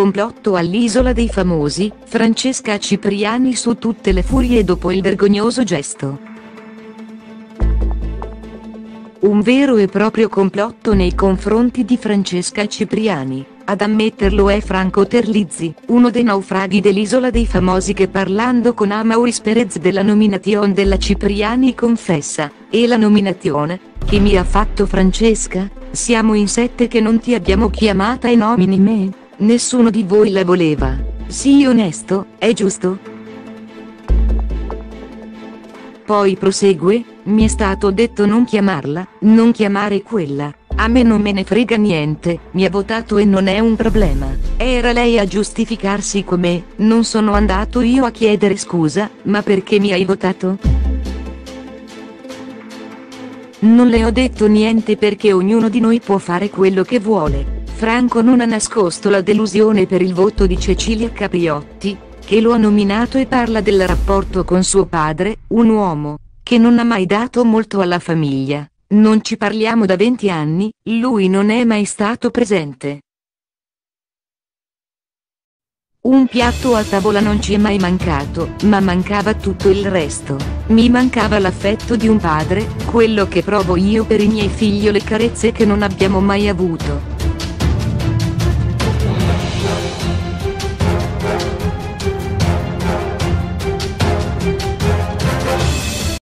complotto all'isola dei famosi, Francesca Cipriani su tutte le furie dopo il vergognoso gesto. Un vero e proprio complotto nei confronti di Francesca Cipriani. Ad ammetterlo è Franco Terlizzi, uno dei naufraghi dell'isola dei famosi che parlando con Amauris Perez della nomination della Cipriani confessa, e la nominazione, che mi ha fatto Francesca? Siamo in sette che non ti abbiamo chiamata e nomini me? Nessuno di voi la voleva. Sii onesto, è giusto? Poi prosegue, mi è stato detto non chiamarla, non chiamare quella. A me non me ne frega niente, mi ha votato e non è un problema. Era lei a giustificarsi come, non sono andato io a chiedere scusa, ma perché mi hai votato? Non le ho detto niente perché ognuno di noi può fare quello che vuole. Franco non ha nascosto la delusione per il voto di Cecilia Capriotti, che lo ha nominato e parla del rapporto con suo padre, un uomo, che non ha mai dato molto alla famiglia. Non ci parliamo da 20 anni, lui non è mai stato presente. Un piatto a tavola non ci è mai mancato, ma mancava tutto il resto. Mi mancava l'affetto di un padre, quello che provo io per i miei figli o le carezze che non abbiamo mai avuto.